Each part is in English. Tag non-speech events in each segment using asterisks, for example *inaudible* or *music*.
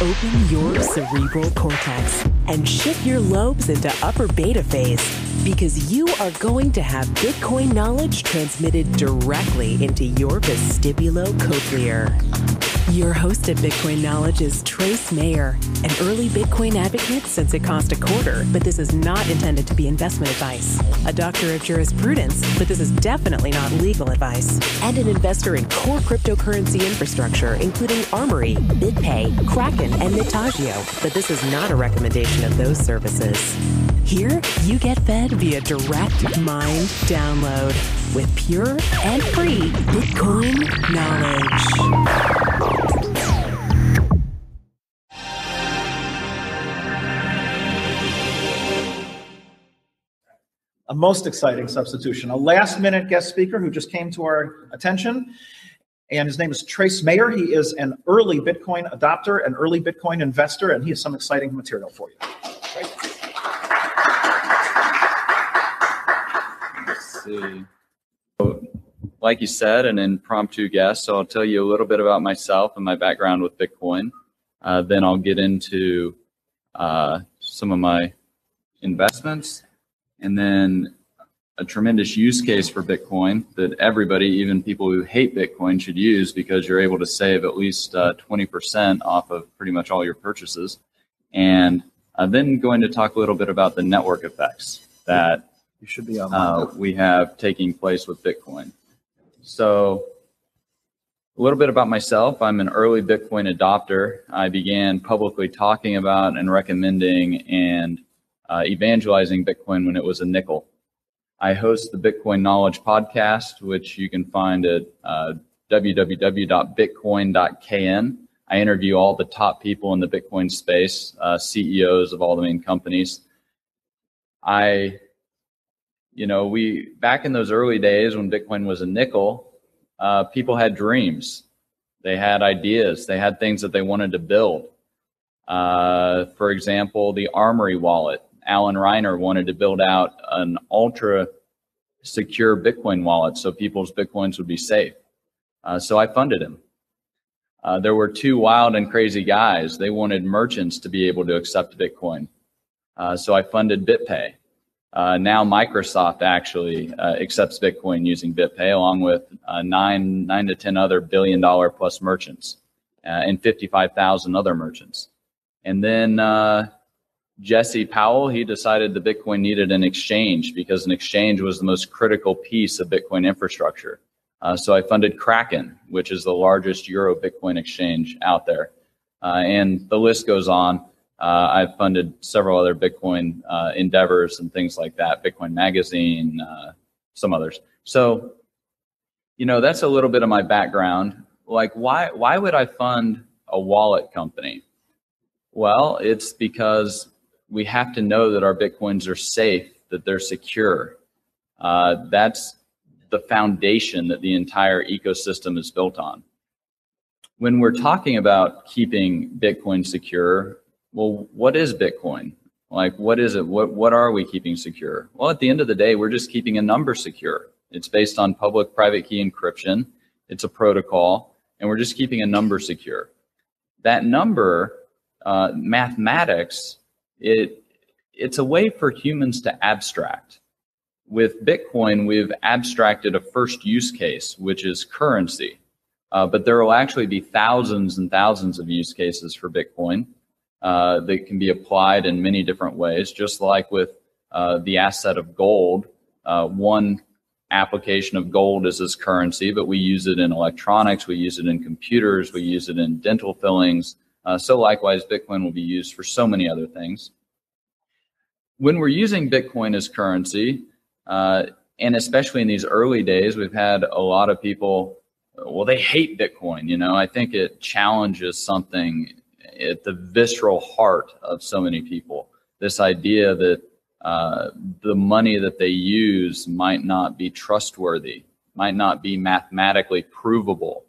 Open your cerebral cortex and shift your lobes into upper beta phase because you are going to have Bitcoin knowledge transmitted directly into your vestibulocochlear. Your host at Bitcoin Knowledge is Trace Mayer, an early Bitcoin advocate since it cost a quarter, but this is not intended to be investment advice. A doctor of jurisprudence, but this is definitely not legal advice. And an investor in core cryptocurrency infrastructure, including Armory, BitPay, Kraken, and Mitagio, but this is not a recommendation of those services. Here, you get fed via direct mind download with pure and free Bitcoin knowledge. A most exciting substitution. A last minute guest speaker who just came to our attention. And his name is Trace Mayer. He is an early Bitcoin adopter, an early Bitcoin investor, and he has some exciting material for you. Like you said, an impromptu guest, so I'll tell you a little bit about myself and my background with Bitcoin. Uh, then I'll get into uh, some of my investments and then a tremendous use case for Bitcoin that everybody, even people who hate Bitcoin, should use because you're able to save at least uh, 20% off of pretty much all your purchases. And uh, then going to talk a little bit about the network effects that you should be on uh, we have taking place with Bitcoin. So a little bit about myself. I'm an early Bitcoin adopter. I began publicly talking about and recommending and uh, evangelizing Bitcoin when it was a nickel. I host the Bitcoin Knowledge Podcast, which you can find at uh, www.bitcoin.kn. I interview all the top people in the Bitcoin space, uh, CEOs of all the main companies. I, you know, we back in those early days when Bitcoin was a nickel, uh, people had dreams, they had ideas, they had things that they wanted to build. Uh, for example, the Armory wallet Alan Reiner wanted to build out an ultra secure Bitcoin wallet so people's Bitcoins would be safe. Uh, so I funded him. Uh, there were two wild and crazy guys. They wanted merchants to be able to accept Bitcoin. Uh, so I funded BitPay. Uh, now Microsoft actually uh, accepts Bitcoin using BitPay, along with uh, nine, nine to ten other billion dollar plus merchants and 55,000 other merchants. And then Jesse Powell, he decided the Bitcoin needed an exchange because an exchange was the most critical piece of Bitcoin infrastructure. Uh, so I funded Kraken, which is the largest Euro Bitcoin exchange out there. Uh, and the list goes on. Uh, I've funded several other Bitcoin uh, endeavors and things like that, Bitcoin Magazine, uh, some others. So, you know, that's a little bit of my background. Like, why, why would I fund a wallet company? Well, it's because we have to know that our bitcoins are safe, that they're secure. Uh, that's the foundation that the entire ecosystem is built on. When we're talking about keeping Bitcoin secure, well, what is Bitcoin? Like, what is it? What, what are we keeping secure? Well, at the end of the day, we're just keeping a number secure. It's based on public private key encryption. It's a protocol, and we're just keeping a number secure. That number, uh, mathematics it it's a way for humans to abstract. With Bitcoin, we've abstracted a first use case, which is currency. Uh, but there will actually be thousands and thousands of use cases for Bitcoin uh, that can be applied in many different ways, just like with uh, the asset of gold. Uh, one application of gold is as currency, but we use it in electronics, we use it in computers, we use it in dental fillings, uh, so likewise, Bitcoin will be used for so many other things. When we're using Bitcoin as currency, uh, and especially in these early days, we've had a lot of people, well, they hate Bitcoin. You know, I think it challenges something at the visceral heart of so many people. This idea that uh, the money that they use might not be trustworthy, might not be mathematically provable,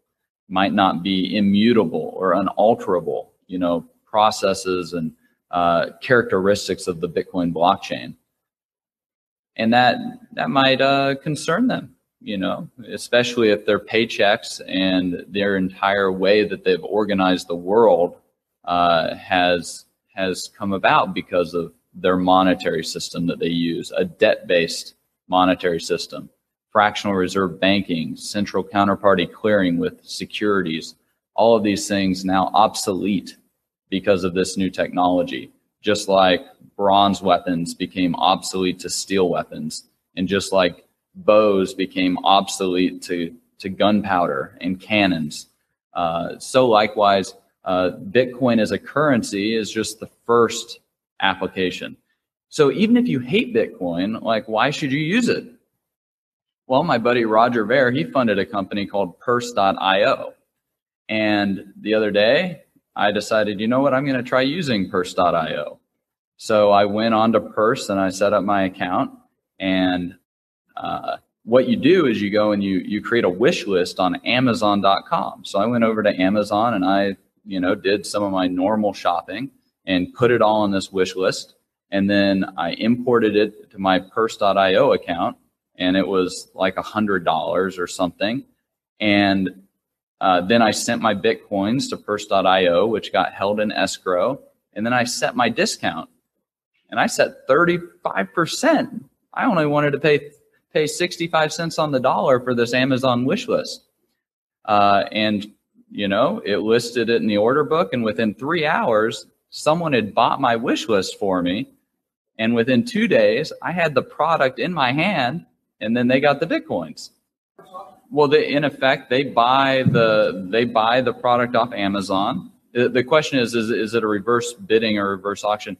might not be immutable or unalterable, you know, processes and uh, characteristics of the Bitcoin blockchain. And that, that might uh, concern them, you know, especially if their paychecks and their entire way that they've organized the world uh, has has come about because of their monetary system that they use, a debt-based monetary system, fractional reserve banking, central counterparty clearing with securities, all of these things now obsolete because of this new technology. Just like bronze weapons became obsolete to steel weapons, and just like bows became obsolete to, to gunpowder and cannons. Uh, so likewise, uh, Bitcoin as a currency is just the first application. So even if you hate Bitcoin, like why should you use it? Well, my buddy Roger Ver, he funded a company called Purse.io. And the other day, I decided, you know what, I'm going to try using Purse.io. So I went on to Purse and I set up my account. And uh, what you do is you go and you you create a wish list on Amazon.com. So I went over to Amazon and I you know did some of my normal shopping and put it all on this wish list. And then I imported it to my Purse.io account, and it was like a hundred dollars or something. And uh, then I sent my bitcoins to Purse.io, which got held in escrow. And then I set my discount, and I set 35%. I only wanted to pay pay 65 cents on the dollar for this Amazon wish list. Uh, and, you know, it listed it in the order book. And within three hours, someone had bought my wish list for me. And within two days, I had the product in my hand and then they got the Bitcoins. Well, they, in effect, they buy the, they buy the product off Amazon. The, question is, is, is it a reverse bidding or reverse auction?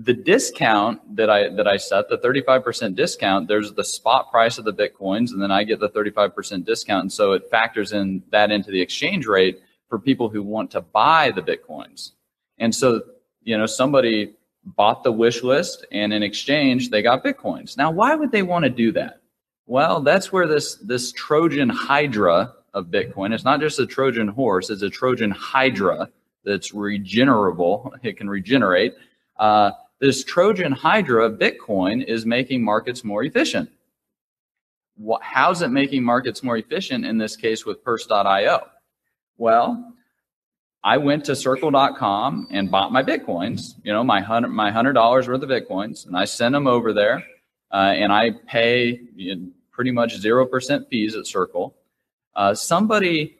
the discount that I that I set, the 35% discount, there's the spot price of the bitcoins, and then I get the 35% discount. And so it factors in that into the exchange rate for people who want to buy the bitcoins. And so, you know, somebody bought the wish list and in exchange they got bitcoins. Now, why would they want to do that? Well, that's where this this Trojan Hydra of Bitcoin, it's not just a Trojan horse, it's a Trojan Hydra that's regenerable, it can regenerate. Uh, this Trojan Hydra of Bitcoin is making markets more efficient. What, how's it making markets more efficient in this case with Purse.io? Well, I went to circle.com and bought my Bitcoins, you know, my hundred, my hundred dollars worth of Bitcoins, and I sent them over there, uh, and I pay you know, pretty much 0% fees at Circle. Uh, somebody,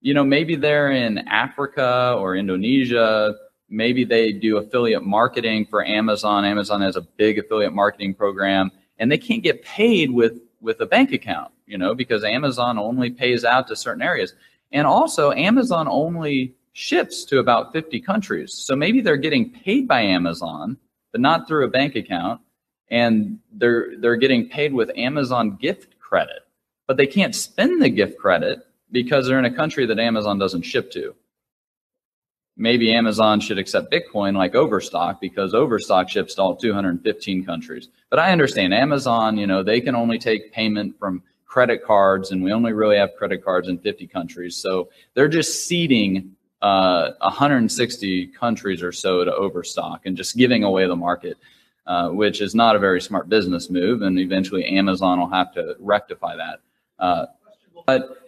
you know, maybe they're in Africa or Indonesia, maybe they do affiliate marketing for Amazon. Amazon has a big affiliate marketing program and they can't get paid with with a bank account, you know, because Amazon only pays out to certain areas. And also Amazon only ships to about 50 countries. So maybe they're getting paid by Amazon, but not through a bank account and they're they're getting paid with Amazon gift credit. But they can't spend the gift credit because they're in a country that Amazon doesn't ship to maybe Amazon should accept Bitcoin like Overstock because Overstock ships to all 215 countries. But I understand Amazon, you know, they can only take payment from credit cards and we only really have credit cards in 50 countries. So they're just seeding uh, 160 countries or so to Overstock and just giving away the market. Uh, which is not a very smart business move, and eventually Amazon will have to rectify that. Uh, but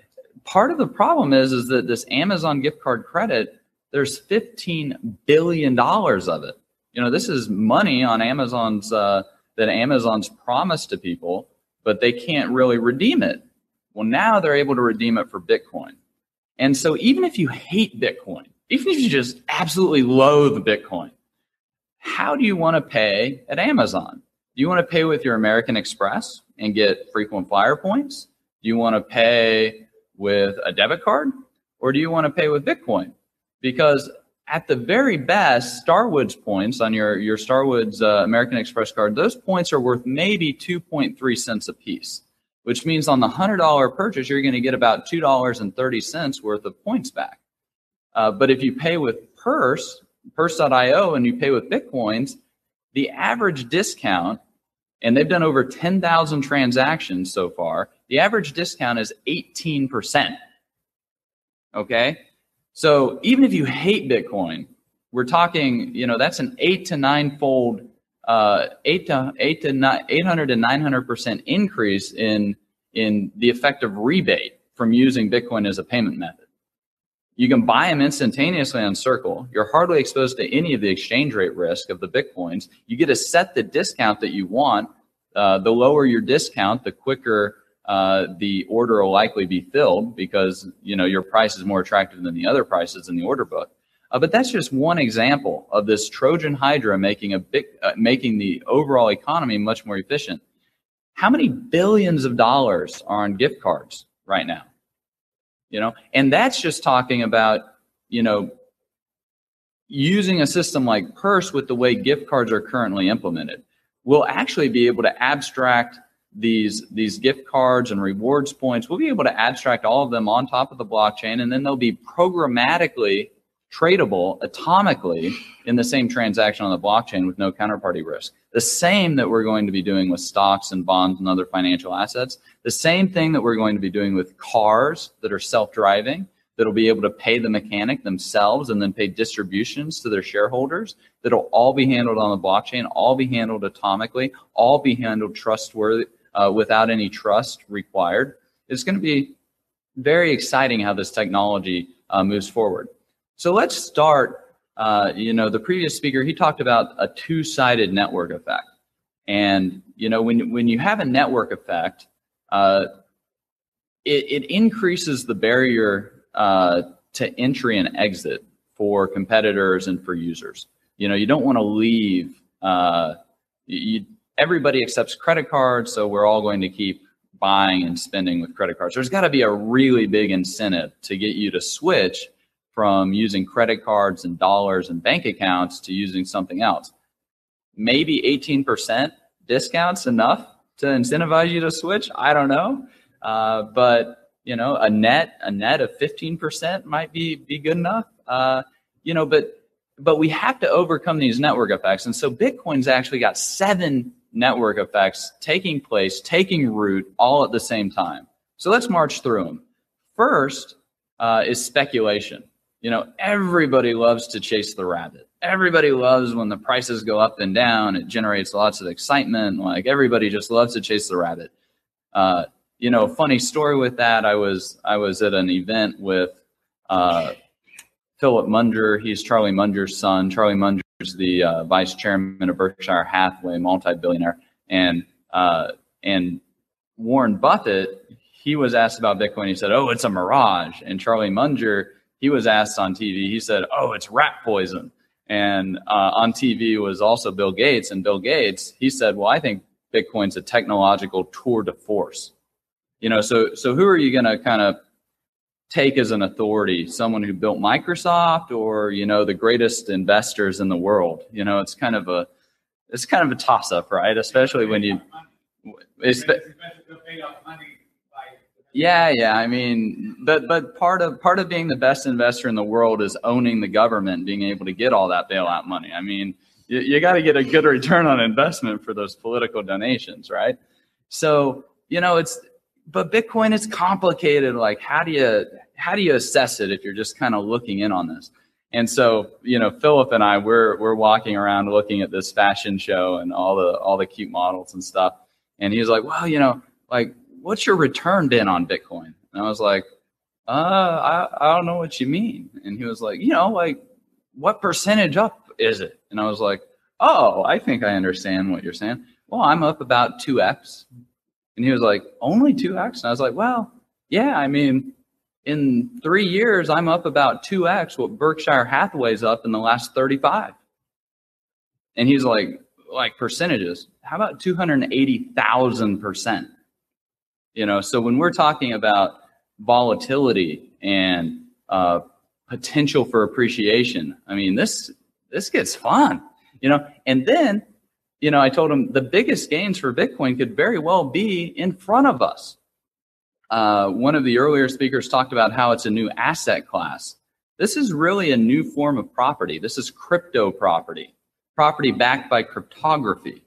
part of the problem is is that this Amazon gift card credit there's 15 billion dollars of it. You know, this is money on Amazon's uh, that Amazon's promised to people, but they can't really redeem it. Well, now they're able to redeem it for Bitcoin. And so, even if you hate Bitcoin, even if you just absolutely loathe Bitcoin, how do you want to pay at Amazon? Do you want to pay with your American Express and get frequent flyer points? Do you want to pay with a debit card? Or do you want to pay with Bitcoin? because at the very best, Starwood's points on your, your Starwood's uh, American Express card, those points are worth maybe 2.3 cents a piece, which means on the $100 purchase, you're going to get about $2.30 worth of points back. Uh, but if you pay with Purse, Purse.io, and you pay with Bitcoins, the average discount, and they've done over 10,000 transactions so far, the average discount is 18%. Okay? So even if you hate Bitcoin, we're talking, you know, that's an eight to nine fold, uh, eight to eight to nine, 800 to 900 percent increase in in the effective rebate from using Bitcoin as a payment method. You can buy them instantaneously on Circle. You're hardly exposed to any of the exchange rate risk of the Bitcoins. You get to set the discount that you want. Uh, the lower your discount, the quicker uh, the order will likely be filled because you know your price is more attractive than the other prices in the order book. Uh, but that's just one example of this Trojan Hydra making a big, uh, making the overall economy much more efficient. How many billions of dollars are on gift cards right now? You know, and that's just talking about you know using a system like Purse with the way gift cards are currently implemented. We'll actually be able to abstract these these gift cards and rewards points. We'll be able to abstract all of them on top of the blockchain, and then they'll be programmatically tradable atomically in the same transaction on the blockchain with no counterparty risk. The same that we're going to be doing with stocks and bonds and other financial assets. The same thing that we're going to be doing with cars that are self-driving that'll be able to pay the mechanic themselves and then pay distributions to their shareholders. That'll all be handled on the blockchain, all be handled atomically, all be handled trustworthy uh, without any trust required. It's going to be very exciting how this technology uh, moves forward. So let's start. Uh, you know, the previous speaker he talked about a two-sided network effect, and you know, when when you have a network effect, uh, it, it increases the barrier uh, to entry and exit for competitors and for users. You know, you don't want to leave. Uh, you, everybody accepts credit cards, so we're all going to keep buying and spending with credit cards. There's got to be a really big incentive to get you to switch from using credit cards and dollars and bank accounts to using something else. Maybe 18% discounts enough to incentivize you to switch. I don't know. Uh, but you know, a net, a net of 15% might be, be good enough. Uh, you know, but, but we have to overcome these network effects. And so Bitcoin's actually got seven network effects taking place, taking root all at the same time. So let's march through them. First uh, is speculation. You know, everybody loves to chase the rabbit. Everybody loves when the prices go up and down. It generates lots of excitement. Like everybody just loves to chase the rabbit. Uh, you know, funny story with that. I was I was at an event with uh, Philip Munger. He's Charlie Munger's son. Charlie Munger is the uh, vice chairman of Berkshire Hathaway, multi-billionaire, and uh, and Warren Buffett. He was asked about Bitcoin. He said, "Oh, it's a mirage." And Charlie Munger he was asked on TV, he said, Oh, it's rat poison. And uh, on TV was also Bill Gates. And Bill Gates, he said, Well, I think Bitcoin's a technological tour de force. You know, so so who are you going to kind of take as an authority? Someone who built Microsoft, or you know, the greatest investors in the world? You know, it's kind of a it's kind of a toss up, right? Especially when you. It's, yeah, yeah. I mean, but but part of part of being the best investor in the world is owning the government, being able to get all that bailout money. I mean, you, you got to get a good return on investment for those political donations, right? So you know, it's but Bitcoin is complicated. Like, how do you how do you assess it if you're just kind of looking in on this? And so, you know, Philip and I, we're we're walking around looking at this fashion show and all the all the cute models and stuff. And he was like, "Well, you know, like what's your return been on Bitcoin? And I was like, uh, I, I don't know what you mean. And he was like, you know, like what percentage up is it? And I was like, oh, I think I understand what you're saying. Well, I'm up about 2x. And he was like, only 2x? And I was like, well, yeah, I mean, in three years, I'm up about 2x what Berkshire Hathaway's up in the last 35. And he's like, like percentages, how about 280,000%? You know, so when we're talking about volatility and uh, potential for appreciation, I mean, this this gets fun. You know, and then, you know, I told him the biggest gains for Bitcoin could very well be in front of us. Uh, one of the earlier speakers talked about how it's a new asset class. This is really a new form of property. This is crypto property, property backed by cryptography.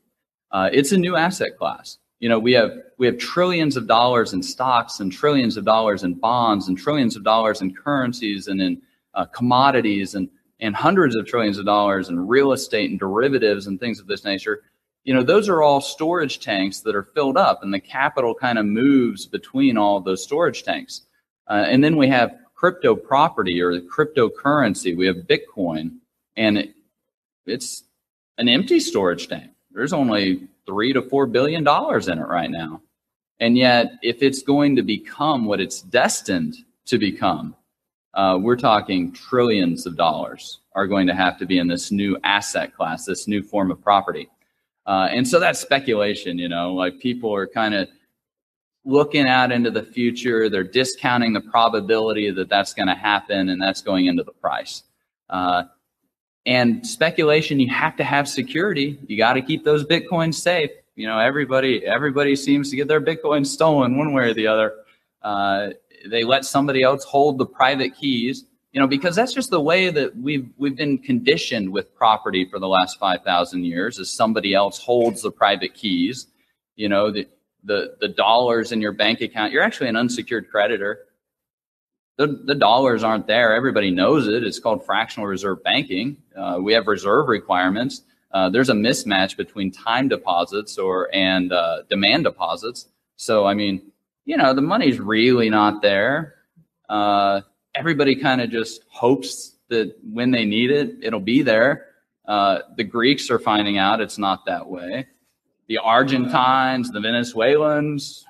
Uh, it's a new asset class. You know, we have we have trillions of dollars in stocks and trillions of dollars in bonds and trillions of dollars in currencies and in uh, commodities and and hundreds of trillions of dollars in real estate and derivatives and things of this nature. You know, those are all storage tanks that are filled up, and the capital kind of moves between all those storage tanks. Uh, and then we have crypto property or cryptocurrency. We have Bitcoin, and it's an empty storage tank. There's only three to four billion dollars in it right now. And yet, if it's going to become what it's destined to become, uh, we're talking trillions of dollars are going to have to be in this new asset class, this new form of property. Uh, and so that's speculation, you know, like people are kind of looking out into the future. They're discounting the probability that that's going to happen, and that's going into the price. Uh, and speculation, you have to have security. You got to keep those bitcoins safe. You know, everybody everybody seems to get their bitcoin stolen one way or the other. Uh, they let somebody else hold the private keys. You know, because that's just the way that we've we've been conditioned with property for the last five thousand years. Is somebody else holds the private keys. You know, the the the dollars in your bank account. You're actually an unsecured creditor the, the dollars aren't there. Everybody knows it. It's called fractional reserve banking. Uh, we have reserve requirements. Uh, there's a mismatch between time deposits or and uh, demand deposits. So I mean, you know, the money's really not there. Uh, everybody kind of just hopes that when they need it, it'll be there. Uh, the Greeks are finding out it's not that way. The Argentines, the Venezuelans,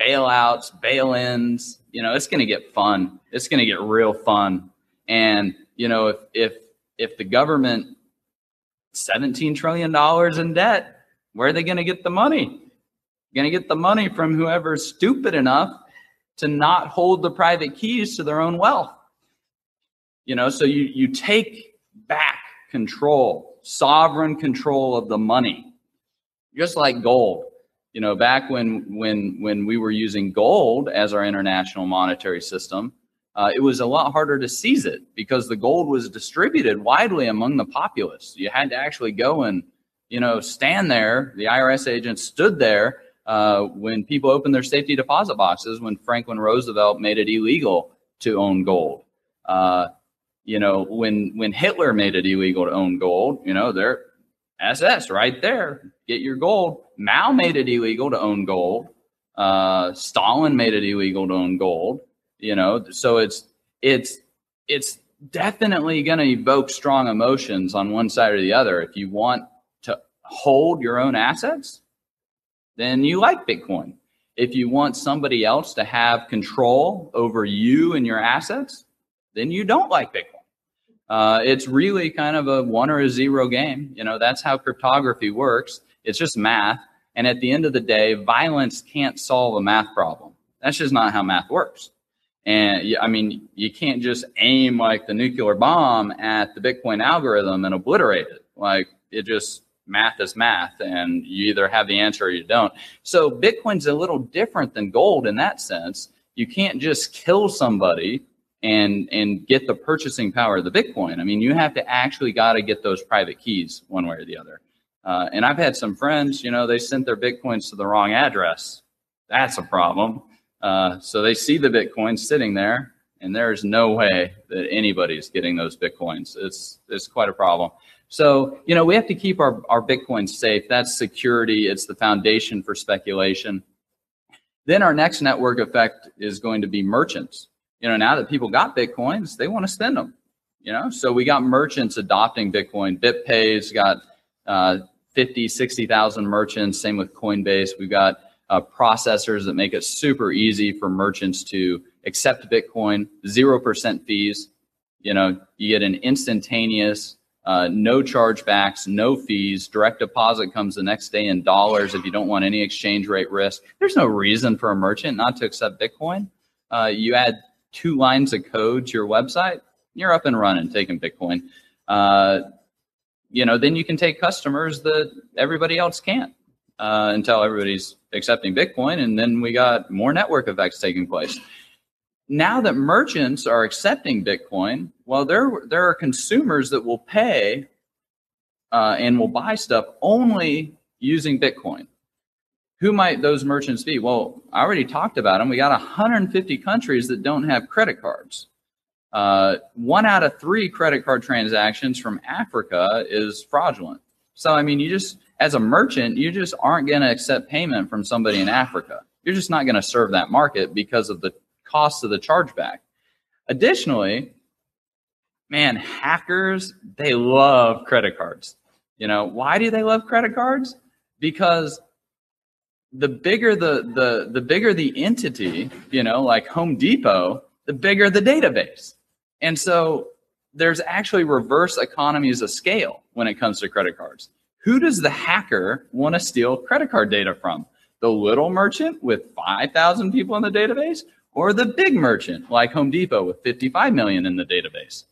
bailouts, bail-ins, you know, it's going to get fun. It's going to get real fun. And, you know, if, if, if the government, $17 trillion in debt, where are they going to get the money? Going to get the money from whoever's stupid enough to not hold the private keys to their own wealth. You know, so you, you take back control, sovereign control of the money, just like gold you know, back when when when we were using gold as our international monetary system, uh, it was a lot harder to seize it because the gold was distributed widely among the populace. You had to actually go and you know stand there. The IRS agents stood there uh, when people opened their safety deposit boxes when Franklin Roosevelt made it illegal to own gold. Uh, you know, when when Hitler made it illegal to own gold, you know, they're SS right there. Get your gold. Mao made it illegal to own gold. Uh, Stalin made it illegal to own gold. You know, so it's it's it's definitely going to evoke strong emotions on one side or the other. If you want to hold your own assets, then you like Bitcoin. If you want somebody else to have control over you and your assets, then you don't like Bitcoin. Uh, it's really kind of a one or a zero game. You know, that's how cryptography works. It's just math. And at the end of the day, violence can't solve a math problem. That's just not how math works. And I mean, you can't just aim like the nuclear bomb at the Bitcoin algorithm and obliterate it. Like it just math is math and you either have the answer or you don't. So Bitcoin's a little different than gold in that sense. You can't just kill somebody and and get the purchasing power of the Bitcoin. I mean, you have to actually got to get those private keys one way or the other. Uh, and I've had some friends, you know, they sent their Bitcoins to the wrong address. That's a problem. Uh, so they see the Bitcoin sitting there, and there's no way that anybody's getting those Bitcoins. It's it's quite a problem. So you know, we have to keep our our Bitcoins safe. That's security. It's the foundation for speculation. Then our next network effect is going to be merchants you know, now that people got Bitcoins, they want to spend them, you know? So we got merchants adopting Bitcoin. BitPay's got uh, 50, 60,000 merchants. Same with Coinbase. We've got uh, processors that make it super easy for merchants to accept Bitcoin, 0% fees. You know, you get an instantaneous, uh, no chargebacks, no fees. Direct deposit comes the next day in dollars if you don't want any exchange rate risk. There's no reason for a merchant not to accept Bitcoin. Uh, you add two lines of code to your website, you're up and running taking Bitcoin. Uh, you know, then you can take customers that everybody else can't uh, until everybody's accepting Bitcoin. And then we got more network effects taking place. Now that merchants are accepting Bitcoin, well, there, there are consumers that will pay uh, and will buy stuff only using Bitcoin. Who might those merchants be? Well, I already talked about them. We got 150 countries that don't have credit cards. Uh, one out of three credit card transactions from Africa is fraudulent. So, I mean, you just, as a merchant, you just aren't going to accept payment from somebody in Africa. You're just not going to serve that market because of the cost of the chargeback. Additionally, man, hackers, they love credit cards. You know, why do they love credit cards? Because the bigger the the the bigger the entity, you know, like Home Depot, the bigger the database. And so there's actually reverse economies of scale when it comes to credit cards. Who does the hacker want to steal credit card data from? The little merchant with 5,000 people in the database or the big merchant like Home Depot with 55 million in the database?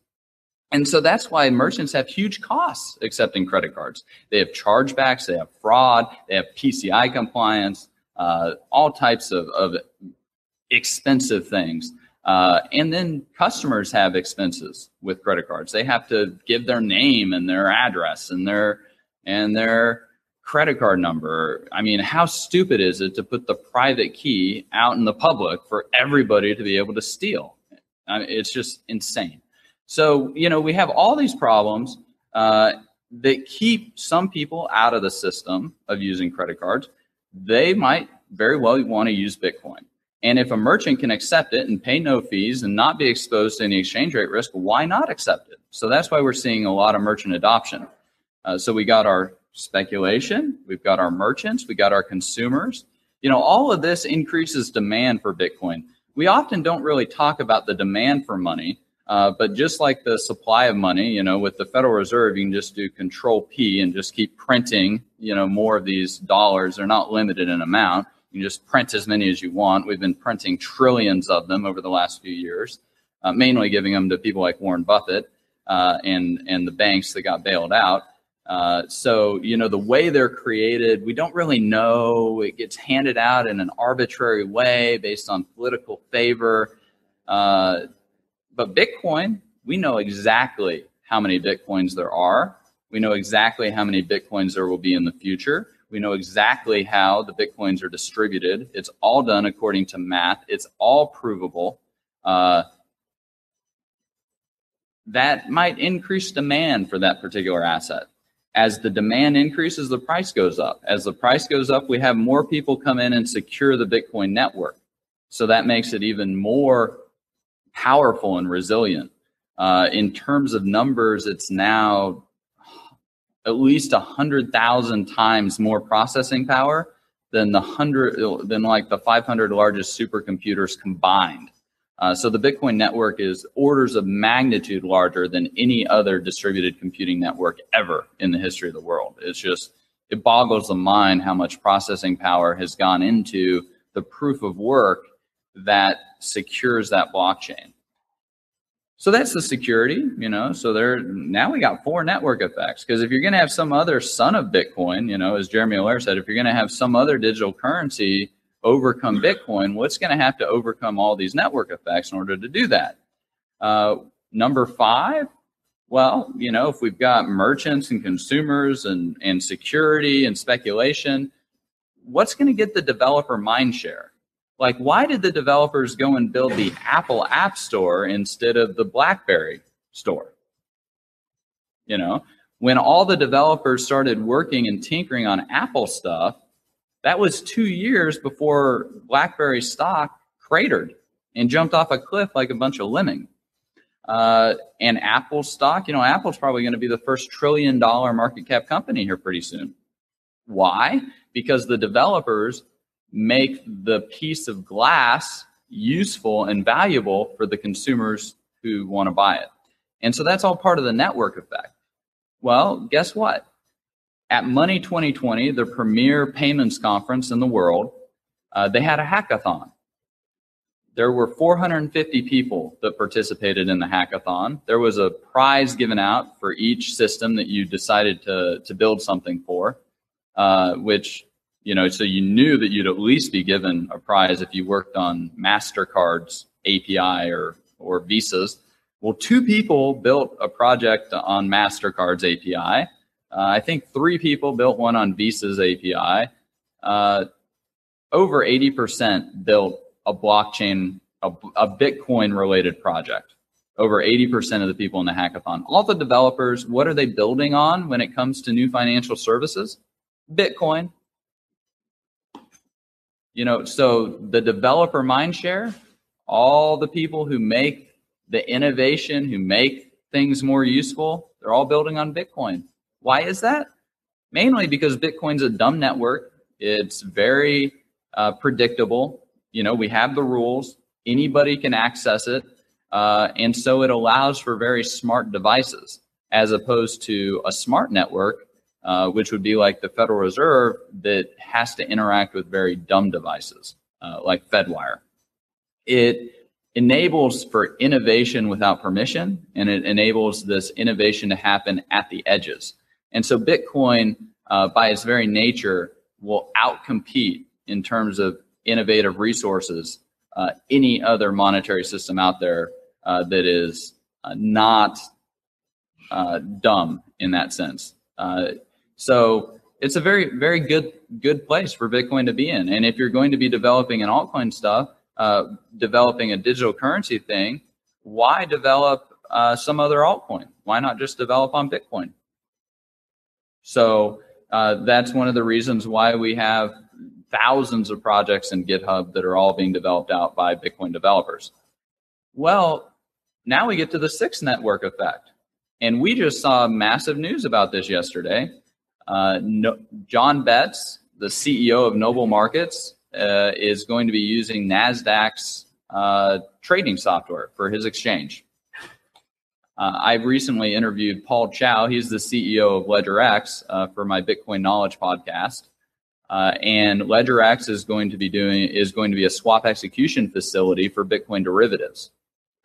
And so that's why merchants have huge costs accepting credit cards. They have chargebacks, they have fraud, they have PCI compliance, uh, all types of, of expensive things. Uh, and then customers have expenses with credit cards. They have to give their name and their address and their and their credit card number. I mean, how stupid is it to put the private key out in the public for everybody to be able to steal? I mean, it's just insane. So, you know, we have all these problems uh, that keep some people out of the system of using credit cards. They might very well want to use Bitcoin. And if a merchant can accept it and pay no fees and not be exposed to any exchange rate risk, why not accept it? So that's why we're seeing a lot of merchant adoption. Uh, so we got our speculation, we've got our merchants, we got our consumers. You know, all of this increases demand for Bitcoin. We often don't really talk about the demand for money uh, but just like the supply of money, you know, with the Federal Reserve, you can just do Control P and just keep printing, you know, more of these dollars. They're not limited in amount. You can just print as many as you want. We've been printing trillions of them over the last few years, uh, mainly giving them to people like Warren Buffett uh, and and the banks that got bailed out. Uh, so you know the way they're created, we don't really know. It gets handed out in an arbitrary way based on political favor. But Bitcoin, we know exactly how many Bitcoins there are. We know exactly how many Bitcoins there will be in the future. We know exactly how the Bitcoins are distributed. It's all done according to math. It's all provable. Uh, that might increase demand for that particular asset. As the demand increases, the price goes up. As the price goes up, we have more people come in and secure the Bitcoin network. So that makes it even more powerful and resilient. Uh, in terms of numbers, it's now at least a hundred thousand times more processing power than the hundred than like the 500 largest supercomputers combined. Uh, so the Bitcoin network is orders of magnitude larger than any other distributed computing network ever in the history of the world. It's just it boggles the mind how much processing power has gone into the proof of work that secures that blockchain. So that's the security, you know. So there now we got four network effects because if you're going to have some other son of Bitcoin, you know, as Jeremy Allaire said, if you're going to have some other digital currency overcome Bitcoin, what's going to have to overcome all these network effects in order to do that? Uh, number five, well, you know, if we've got merchants and consumers and and security and speculation, what's going to get the developer mind share? Like, why did the developers go and build the Apple App Store instead of the BlackBerry store? You know, when all the developers started working and tinkering on Apple stuff, that was two years before BlackBerry stock cratered and jumped off a cliff like a bunch of lemming. Uh, and Apple stock, you know, Apple's probably going to be the first trillion dollar market cap company here pretty soon. Why? Because the developers make the piece of glass useful and valuable for the consumers who want to buy it. And so that's all part of the network effect. Well, guess what? At Money 2020, the premier payments conference in the world, uh, they had a hackathon. There were 450 people that participated in the hackathon. There was a prize given out for each system that you decided to, to build something for, uh, which you know, so you knew that you'd at least be given a prize if you worked on MasterCard's API or, or Visa's. Well, two people built a project on MasterCard's API. Uh, I think three people built one on Visa's API. Uh, over 80% built a blockchain, a, a Bitcoin related project. Over 80% of the people in the hackathon. All the developers, what are they building on when it comes to new financial services? Bitcoin. You know, so the developer mindshare, all the people who make the innovation, who make things more useful, they're all building on Bitcoin. Why is that? Mainly because Bitcoin's a dumb network. It's very uh, predictable. You know, we have the rules. Anybody can access it. Uh, and so it allows for very smart devices as opposed to a smart network, uh, which would be like the Federal Reserve that has to interact with very dumb devices uh, like Fedwire. It enables for innovation without permission, and it enables this innovation to happen at the edges. And so Bitcoin, uh, by its very nature, will outcompete in terms of innovative resources uh, any other monetary system out there uh, that is uh, not uh, dumb in that sense. So it's a very, very good, good place for Bitcoin to be in. And if you're going to be developing an altcoin stuff, uh, developing a digital currency thing, why develop uh, some other altcoin? Why not just develop on Bitcoin? So uh, that's one of the reasons why we have thousands of projects in GitHub that are all being developed out by Bitcoin developers. Well, now we get to the sixth network effect. And we just saw massive news about this yesterday. Uh, no, John Betts, the CEO of Noble Markets, uh, is going to be using NASDAQ's uh, trading software for his exchange. Uh, I've recently interviewed Paul Chou. He's the CEO of LedgerX uh, for my Bitcoin Knowledge podcast. And LedgerX is going to be doing is going to be a swap execution facility for Bitcoin derivatives,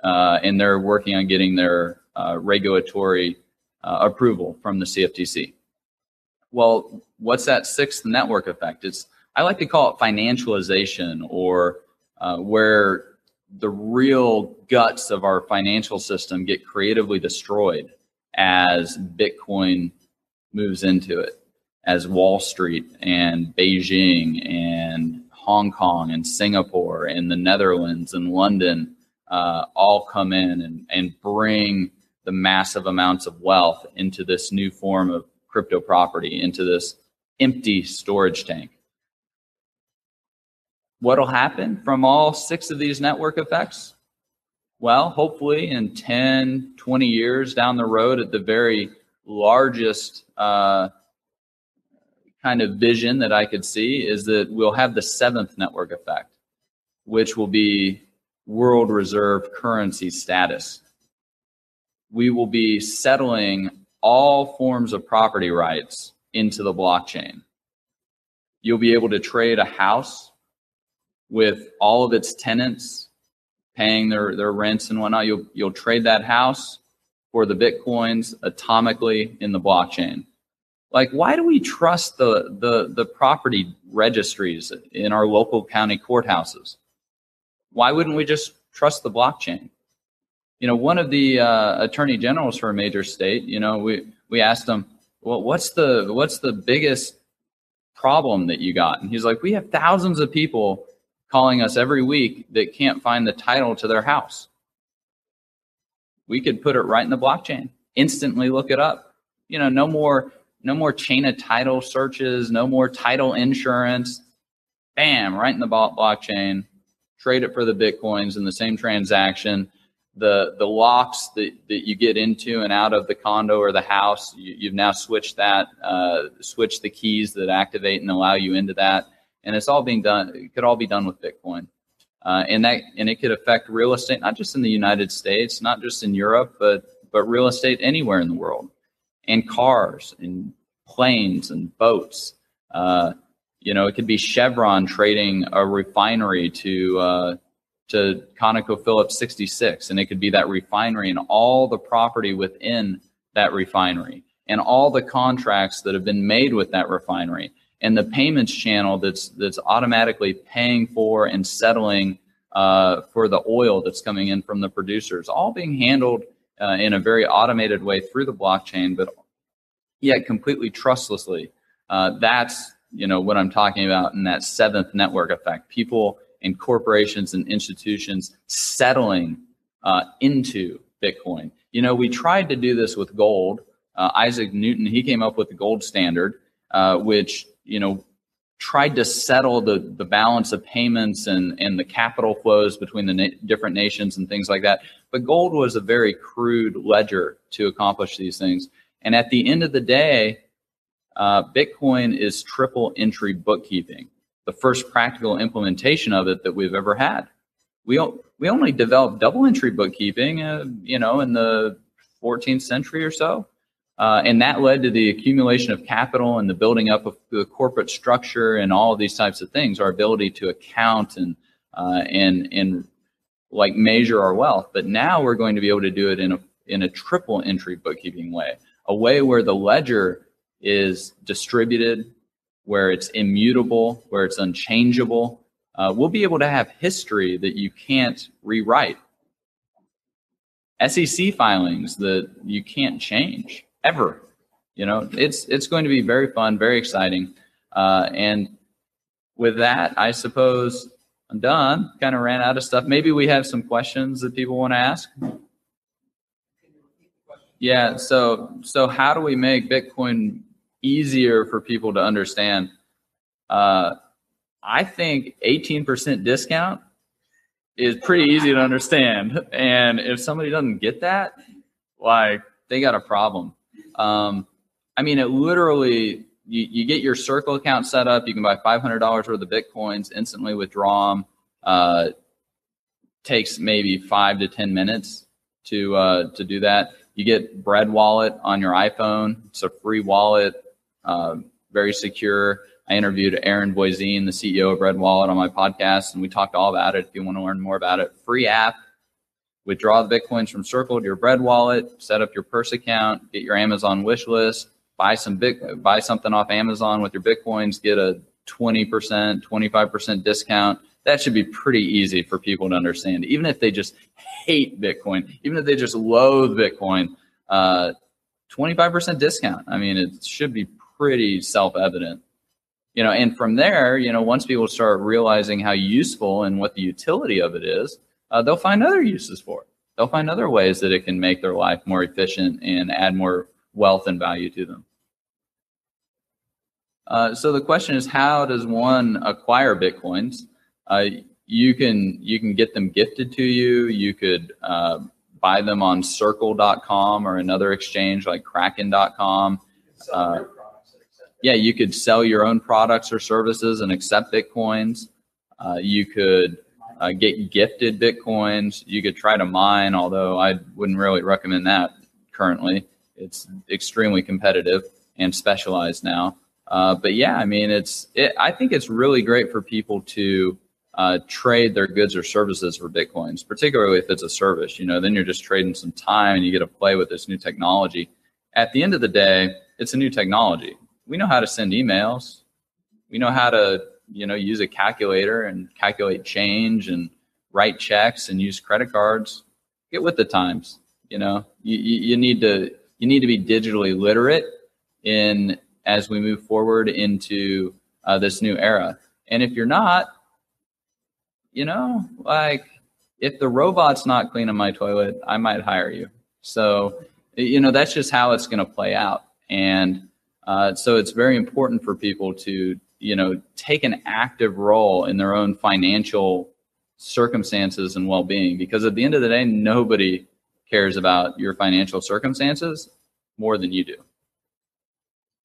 and they're working on getting their regulatory approval from the CFTC. Well, what's that sixth network effect? It's I like to call it financialization or uh, where the real guts of our financial system get creatively destroyed as Bitcoin moves into it, as Wall Street and Beijing and Hong Kong and Singapore and the Netherlands and London uh, all come in and, and bring the massive amounts of wealth into this new form of crypto property, into this empty storage tank what'll happen from all six of these network effects? Well, hopefully in 10, 20 years down the road at the very largest uh, kind of vision that I could see is that we'll have the seventh network effect, which will be world reserve currency status. We will be settling all forms of property rights into the blockchain. You'll be able to trade a house with all of its tenants paying their, their rents and whatnot. You'll, you'll trade that house for the Bitcoins atomically in the blockchain. Like, why do we trust the, the, the property registries in our local county courthouses? Why wouldn't we just trust the blockchain? You know, one of the uh, attorney generals for a major state, you know, we, we asked him, well, what's the, what's the biggest problem that you got? And he's like, we have thousands of people calling us every week that can't find the title to their house. We could put it right in the blockchain, instantly look it up. You know, no more no more chain of title searches, no more title insurance. Bam, right in the blockchain. Trade it for the bitcoins in the same transaction. The the locks that, that you get into and out of the condo or the house, you, have now switched that, uh, switched the keys that activate and allow you into that and it's all being done. It could all be done with Bitcoin, uh, and that and it could affect real estate not just in the United States, not just in Europe, but but real estate anywhere in the world, and cars and planes and boats. Uh, you know, it could be Chevron trading a refinery to uh, to ConocoPhillips 66, and it could be that refinery and all the property within that refinery and all the contracts that have been made with that refinery and the payments channel that's that's automatically paying for and settling uh, for the oil that's coming in from the producers, all being handled uh, in a very automated way through the blockchain, but yet completely trustlessly. Uh, that's you know what I'm talking about in that seventh network effect. People and corporations and institutions settling uh, into Bitcoin. You know, we tried to do this with gold. Uh, Isaac Newton he came up with the gold standard, uh, which you know, tried to settle the, the balance of payments and, and the capital flows between the na- different nations and things like that. But gold was a very crude ledger to accomplish these things. And at the end of the day, uh, Bitcoin is triple entry bookkeeping, the first practical implementation of it that we've ever had. We, we only developed double entry bookkeeping, uh, you know, in the 14th century or so. Uh, and that led to the accumulation of capital and the building up of the corporate structure and all of these types of things, our ability to account and, uh, and, and like measure our wealth. But now we're going to be able to do it in a, in a triple entry bookkeeping way, a way where the ledger is distributed, where it's immutable, where it's unchangeable. Uh, we'll be able to have history that you can't rewrite. SEC filings that you can't change ever. You know, it's it's going to be very fun, very exciting, uh, and with that, I suppose I'm done. Kind of ran out of stuff. Maybe we have some questions that people want to ask. Yeah. So so how do we make Bitcoin easier for people to understand? Uh, I think 18% discount is pretty easy to understand, and if somebody doesn't get that, like they got a problem. Um, I mean, it literally, you, you get your Circle account set up. You can buy $500 worth of Bitcoins, instantly withdraw them. Uh, takes maybe five to 10 minutes to, uh, to do that. You get Bread Wallet on your iPhone. It's a free wallet, uh, very secure. I interviewed Aaron Voisine, the CEO of Bread Wallet, on my podcast, and we talked all about it. If you want to learn more about it, free app, withdraw the bitcoins from Circle to your Bread wallet, set up your Purse account, get your Amazon wish list, buy some bit, buy something off Amazon with your bitcoins, get a 20%, 25% discount. That should be pretty easy for people to understand. Even if they just hate Bitcoin, even if they just loathe Bitcoin, uh, 25% discount. I mean, it should be pretty self-evident. You know, and from there, you know, once people start realizing how useful and what the utility of it is, uh, they'll find other uses for it. They'll find other ways that it can make their life more efficient and add more wealth and value to them. Uh, so the question is, how does one acquire bitcoins? Uh, you can you can get them gifted to you. You could uh, buy them on Circle.com or another exchange like Kraken.com. Uh, yeah, you could sell your own products or services and accept bitcoins. Uh, you could uh, get gifted bitcoins. You could try to mine, although I wouldn't really recommend that currently. It's extremely competitive and specialized now. Uh, but yeah, I mean, it's it, I think it's really great for people to uh, trade their goods or services for bitcoins, particularly if it's a service. You know, then you're just trading some time and you get to play with this new technology. At the end of the day, it's a new technology. We know how to send emails. We know how to you know, use a calculator and calculate change and write checks and use credit cards. Get with the times. You know, you, you need to you need to be digitally literate in as we move forward into uh, this new era. And if you're not, you know, like if the robot's not cleaning my toilet, I might hire you. So, you know, that's just how it's going to play out. And uh, so it's very important for people to you know, take an active role in their own financial circumstances and well-being because at the end of the day nobody cares about your financial circumstances more than you do.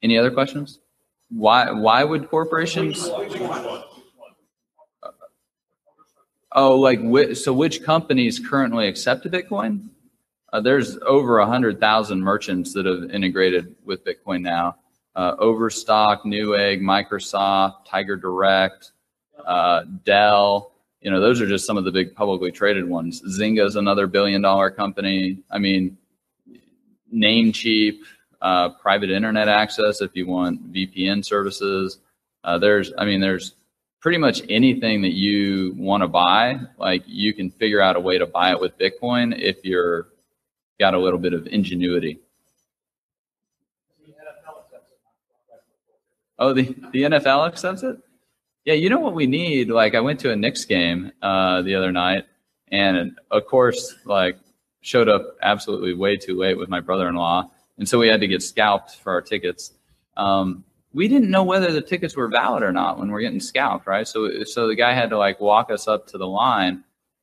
Any other questions? Why why would corporations Oh, like so which companies currently accept Bitcoin? Uh, there's over a hundred thousand merchants that have integrated with Bitcoin now uh, Overstock, Newegg, Microsoft, Tiger Direct, uh, Dell. You know, those are just some of the big publicly traded ones. Zynga is another billion dollar company. I mean, Namecheap, uh, private internet access if you want VPN services. Uh, there's, I mean, there's pretty much anything that you want to buy. Like you can figure out a way to buy it with Bitcoin if you're got a little bit of ingenuity. Oh, the, the NFL accepts it? Yeah, you know what we need? Like, I went to a Knicks game uh, the other night, and of course, like, showed up absolutely way too late with my brother in law. And so we had to get scalped for our tickets. Um, we didn't know whether the tickets were valid or not when we're getting scalped, right? So, so the guy had to like walk us up to the line.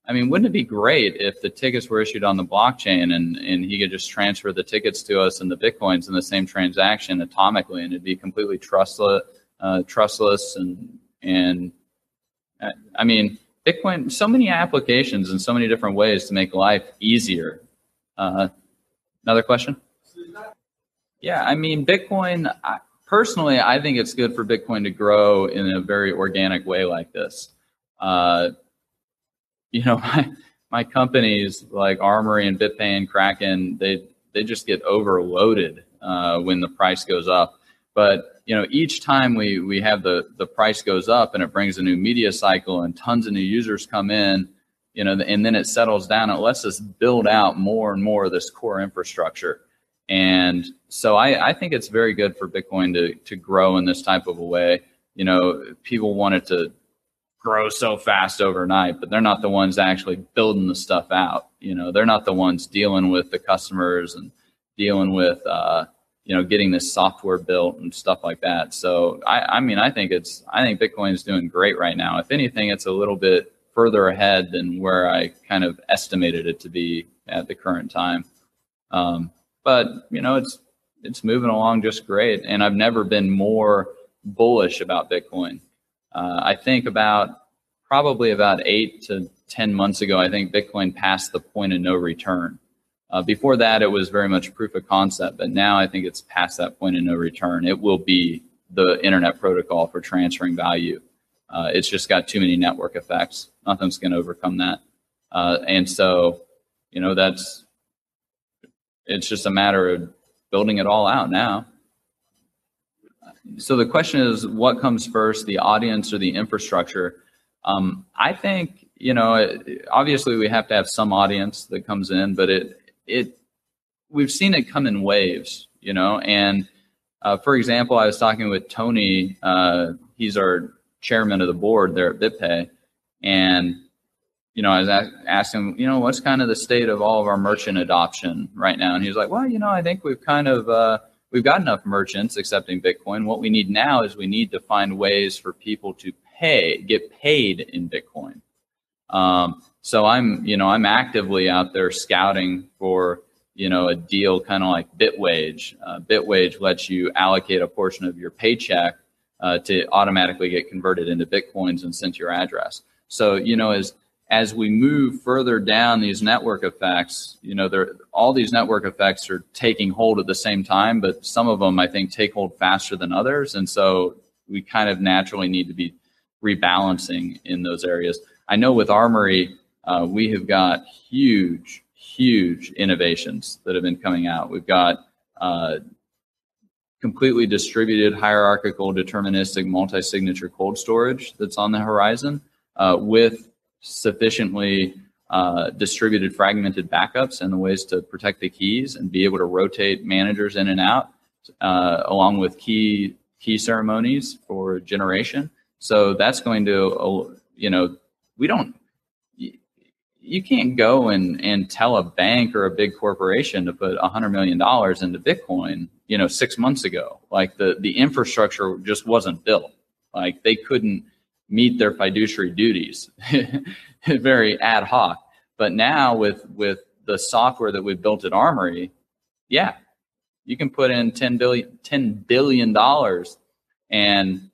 I mean, wouldn't it be great if the tickets were issued on the blockchain and, and he could just transfer the tickets to us and the bitcoins in the same transaction atomically, and it'd be completely trustless, uh, trustless, and and I mean, Bitcoin, so many applications and so many different ways to make life easier. Uh, another question? Yeah, I mean, Bitcoin. I, personally, I think it's good for Bitcoin to grow in a very organic way like this. Uh, you know, *laughs* my, my companies like Armory and BitPay and Kraken, they, they just get overloaded uh, when the price goes up. But you know, each time we we have the the price goes up and it brings a new media cycle and tons of new users come in, you know, and then it settles down. It lets us build out more and more of this core infrastructure. And so I, I think it's very good for Bitcoin to, to grow in this type of a way. You know, people want it to grow so fast overnight, but they're not the ones actually building the stuff out. You know, they're not the ones dealing with the customers and dealing with, uh, you know, getting this software built and stuff like that. So I, I mean, I think it's, I think Bitcoin is doing great right now. If anything, it's a little bit further ahead than where I kind of estimated it to be at the current time. Um, but you know, it's it's moving along just great, and I've never been more bullish about Bitcoin. Uh, I think about probably about eight to ten months ago, I think Bitcoin passed the point of no return. Uh, before that, it was very much proof of concept, but now I think it's past that point of no return. It will be the internet protocol for transferring value. Uh, it's just got too many network effects. Nothing's going to overcome that. Uh, and so, you know, that's it's just a matter of building it all out now. So the question is, what comes first, the audience or the infrastructure? Um, I think you know, obviously we have to have some audience that comes in, but it it we've seen it come in waves, you know. And uh, for example, I was talking with Tony. Uh, he's our chairman of the board there at BitPay, and you know, I was asking, you know, what's kind of the state of all of our merchant adoption right now? And he was like, well, you know, I think we've kind of, uh, we've got enough merchants accepting Bitcoin. What we need now is we need to find ways for people to pay, get paid in Bitcoin. Um, so I'm, you know, I'm actively out there scouting for, you know, a deal kind of like Bitwage. Uh, Bitwage lets you allocate a portion of your paycheck uh, to automatically get converted into Bitcoins and sent to your address. So, you know, as as we move further down these network effects, you know, all these network effects are taking hold at the same time, but some of them I think take hold faster than others, and so we kind of naturally need to be rebalancing in those areas. I know with Armory, uh, we have got huge, huge innovations that have been coming out. We've got uh, completely distributed hierarchical deterministic multi-signature cold storage that's on the horizon uh, with sufficiently uh, distributed fragmented backups and the ways to protect the keys and be able to rotate managers in and out uh, along with key key ceremonies for generation. So that's going to, uh, you know, we don't, you can't go and, and tell a bank or a big corporation to put $100 million into Bitcoin, you know, six months ago. Like the, the infrastructure just wasn't built. Like they couldn't, meet their fiduciary duties *laughs* very ad hoc. But now with with the software that we've built at Armory, yeah, you can put in 10 billion, $10 billion and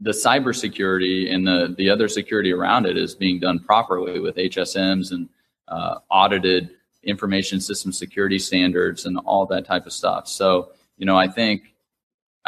the cybersecurity and the, the other security around it is being done properly with HSMs and uh, audited information system security standards and all that type of stuff. So, you know, I think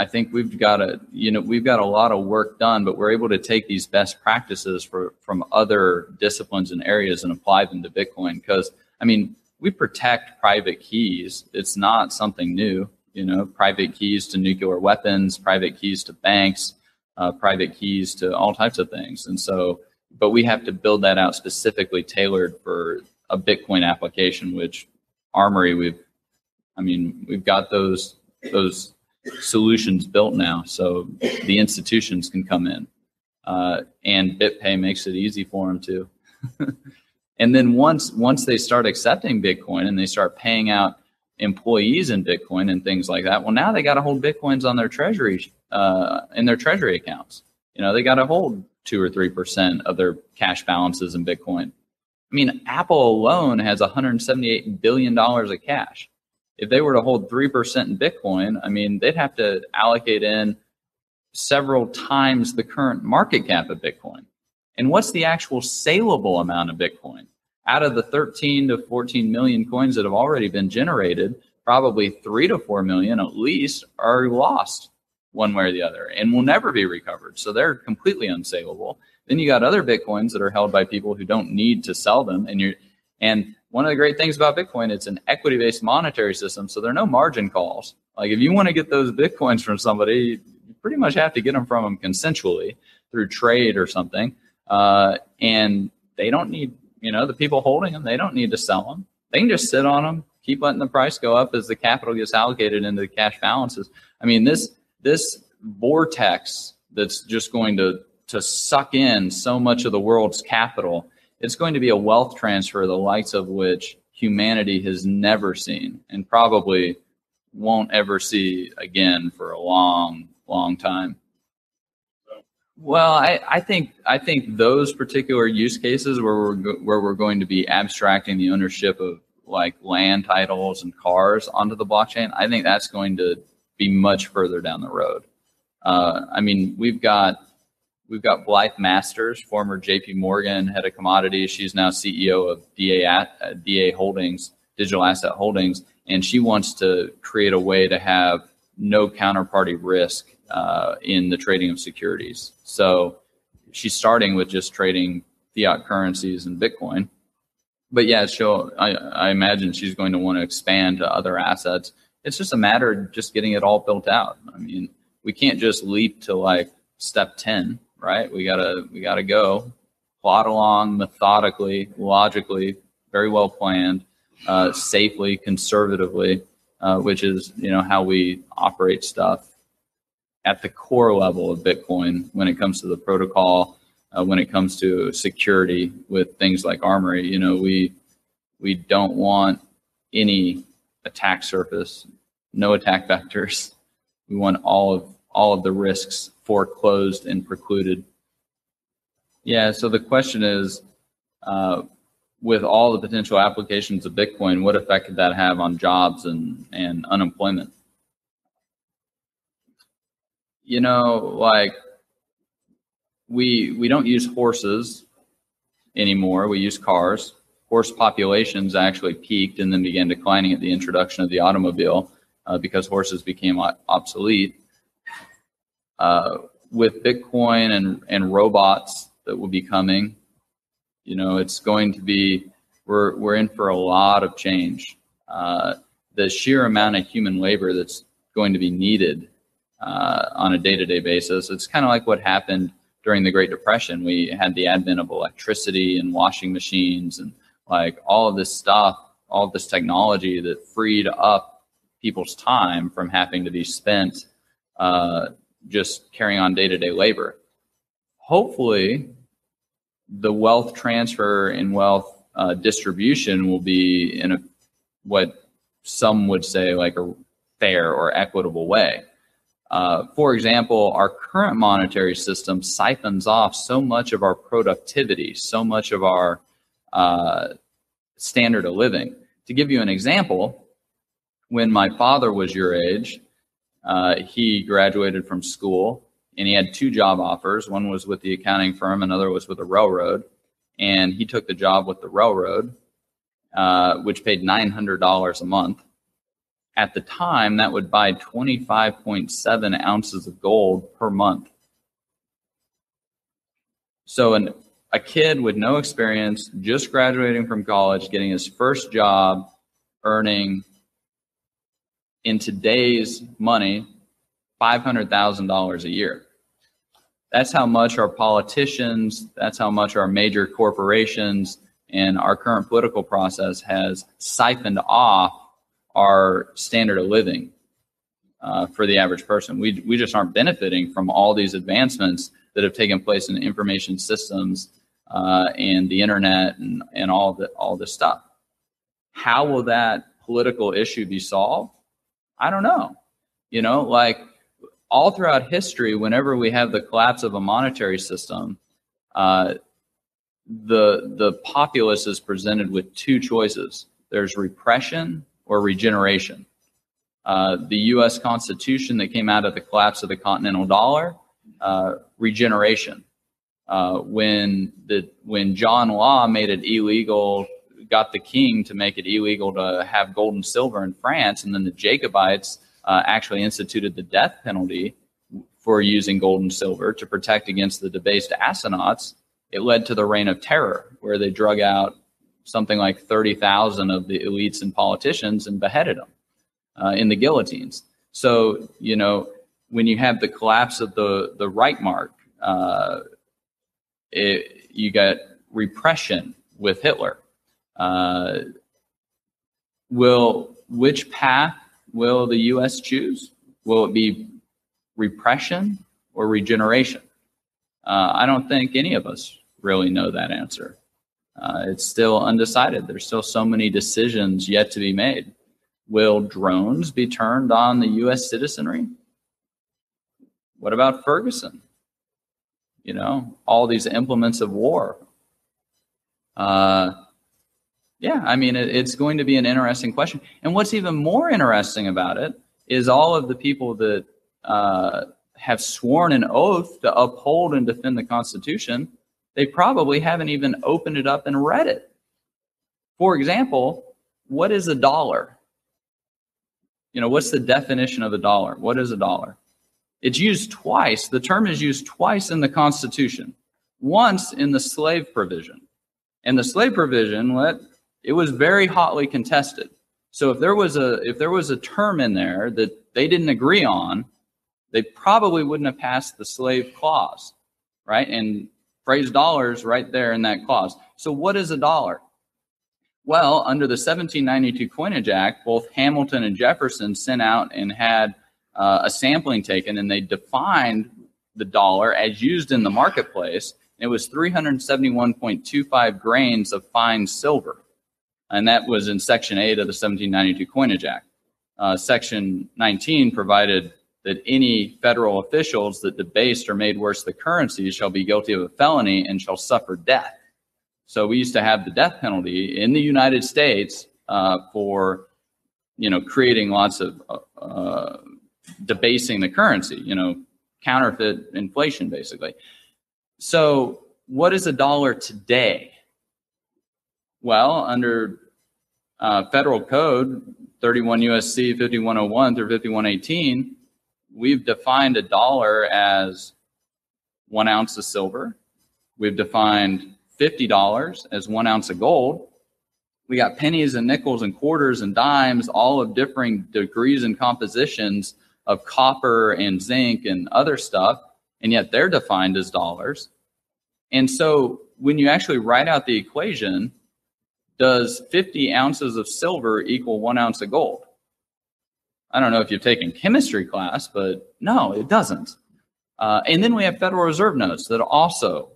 I think we've got a you know we've got a lot of work done, but we're able to take these best practices for, from other disciplines and areas and apply them to Bitcoin. Because I mean, we protect private keys. It's not something new. You know, private keys to nuclear weapons, private keys to banks, uh, private keys to all types of things. And so, but we have to build that out specifically tailored for a Bitcoin application, which Armory we've, I mean, we've got those those solutions built now, so the institutions can come in, uh, and BitPay makes it easy for them to. *laughs* and then once once they start accepting Bitcoin and they start paying out employees in Bitcoin and things like that. Well, now they got to hold Bitcoins on their treasury, uh, in their treasury accounts. You know, they got to hold two or 3% of their cash balances in Bitcoin. I mean, Apple alone has $178 billion of cash. If they were to hold 3% in Bitcoin, I mean, they'd have to allocate in several times the current market cap of Bitcoin. And what's the actual saleable amount of Bitcoin? Out of the 13 to 14 million coins that have already been generated, probably 3 to 4 million at least are lost one way or the other and will never be recovered. So they're completely unsaleable. Then you got other Bitcoins that are held by people who don't need to sell them. And you're, and one of the great things about Bitcoin, it's an equity based monetary system. So there are no margin calls. Like if you want to get those Bitcoins from somebody, you pretty much have to get them from them consensually through trade or something. Uh, and they don't need, you know, the people holding them, they don't need to sell them. They can just sit on them, keep letting the price go up as the capital gets allocated into the cash balances. I mean, this, this vortex that's just going to to suck in so much of the world's capital, it's going to be a wealth transfer the likes of which humanity has never seen and probably won't ever see again for a long, long time. Well, I, I think I think those particular use cases where we're where we're going to be abstracting the ownership of like land titles and cars onto the blockchain, I think that's going to be much further down the road. Uh, I mean, we've got We've got Blythe Masters, former JP Morgan head of commodities. She's now CEO of DA, at, uh, DA Holdings, Digital Asset Holdings, and she wants to create a way to have no counterparty risk uh, in the trading of securities. So she's starting with just trading fiat currencies and Bitcoin. But yeah, she'll, I, I imagine she's going to want to expand to other assets. It's just a matter of just getting it all built out. I mean, we can't just leap to like step 10 right? We gotta we gotta go plot along methodically, logically, very well planned, uh, safely, conservatively, uh, which is you know how we operate stuff at the core level of Bitcoin when it comes to the protocol, uh, when it comes to security with things like Armory. You know, we we don't want any attack surface, no attack vectors. We want all of all of the risks foreclosed and precluded. Yeah, so the question is, uh, with all the potential applications of Bitcoin, what effect could that have on jobs and, and unemployment? You know, like we we don't use horses anymore. We use cars. Horse populations actually peaked and then began declining at the introduction of the automobile uh, because horses became obsolete. Uh, with Bitcoin and, and robots that will be coming, you know, it's going to be, we're, we're in for a lot of change. Uh, the sheer amount of human labor that's going to be needed uh, on a day to day basis, it's kind of like what happened during the Great Depression. We had the advent of electricity and washing machines and like all of this stuff, all of this technology that freed up people's time from having to be spent uh, just carrying on day to day labor. Hopefully, the wealth transfer and wealth uh, distribution will be in a what some would say like a fair or equitable way. Uh, for example, our current monetary system siphons off so much of our productivity, so much of our uh, standard of living. To give you an example, when my father was your age, uh, he graduated from school and he had two job offers. One was with the accounting firm, another was with a railroad. And he took the job with the railroad, uh, which paid $900 a month. At the time, that would buy 25.7 ounces of gold per month. So, an, a kid with no experience, just graduating from college, getting his first job, earning in today's money, $500,000 a year. That's how much our politicians, that's how much our major corporations and our current political process has siphoned off our standard of living uh, for the average person. We, we just aren't benefiting from all these advancements that have taken place in information systems uh, and the internet and, and all, the, all this stuff. How will that political issue be solved? I don't know. You know, like all throughout history, whenever we have the collapse of a monetary system, uh, the the populace is presented with two choices. There's repression or regeneration. Uh, the U.S. Constitution that came out of the collapse of the continental dollar, uh, regeneration. Uh, when the when John Law made it illegal, got the king to make it illegal to have gold and silver in France, and then the Jacobites uh, actually instituted the death penalty for using gold and silver to protect against the debased assignats. It led to the reign of terror, where they drug out something like 30,000 of the elites and politicians and beheaded them uh, in the guillotines. So, you know, when you have the collapse of the, the Reichsmark, uh, it, you got repression with Hitler. Uh, will which path will the U.S. choose? Will it be repression or regeneration? Uh, I don't think any of us really know that answer. Uh, it's still undecided. There's still so many decisions yet to be made. Will drones be turned on the U.S. citizenry? What about Ferguson? You know, all these implements of war. Uh, yeah, I mean, it, it's going to be an interesting question. And what's even more interesting about it is all of the people that uh, have sworn an oath to uphold and defend the Constitution they probably haven't even opened it up and read it. For example, what is a dollar? You know, what's the definition of a dollar? What is a dollar? It's used twice. The term is used twice in the Constitution. Once in the slave provision. And the slave provision, what it was very hotly contested. So if there was a if there was a term in there that they didn't agree on, they probably wouldn't have passed the slave clause, right? And phrase dollars right there in that clause. So, what is a dollar? Well, under the 1792 Coinage Act, both Hamilton and Jefferson sent out and had uh, a sampling taken, and they defined the dollar as used in the marketplace. It was 371.25 grains of fine silver. And that was in Section 8 of the 1792 Coinage Act. Uh, Section 19 provided that any federal officials that debased or made worse the currency shall be guilty of a felony and shall suffer death. So we used to have the death penalty in the United States uh, for, you know, creating lots of uh, uh, debasing the currency, you know, counterfeit inflation, basically. So what is a dollar today? Well, under uh, federal code 31 USC 5101 through 5118, we've defined a dollar as one ounce of silver. We've defined $50 as one ounce of gold. We got pennies and nickels and quarters and dimes, all of differing degrees and compositions of copper and zinc and other stuff, and yet they're defined as dollars. And so when you actually write out the equation, does 50 ounces of silver equal one ounce of gold? I don't know if you've taken chemistry class, but no, it doesn't. Uh, and then we have Federal Reserve notes that also